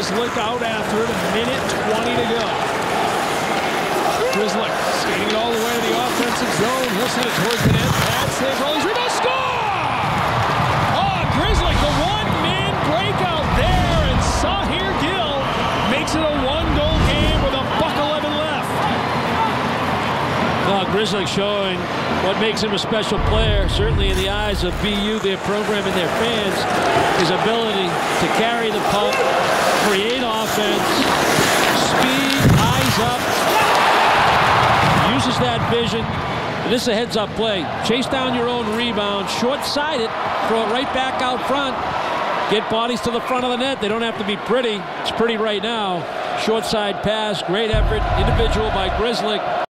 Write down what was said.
Grzelcyk out after it. A minute 20 to go. Grzelcyk skating it all the way to the offensive zone. He'll send it towards the net. Pass saves all these rebounds. Score! Oh, Grzelcyk, the one-man breakout there. And Sahir Gill makes it a one-goal game with a buck 11 left. Uh, Grzelcyk showing what makes him a special player, certainly in the eyes of BU, their program, and their fans, his ability to carry the puck, that vision. This is a heads-up play. Chase down your own rebound, short-sided, throw it right back out front. Get bodies to the front of the net. They don't have to be pretty. It's pretty right now. Short side pass, great effort, individual by Grzelcyk.